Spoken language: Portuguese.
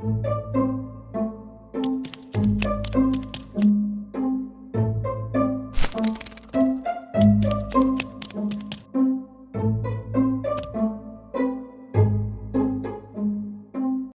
Música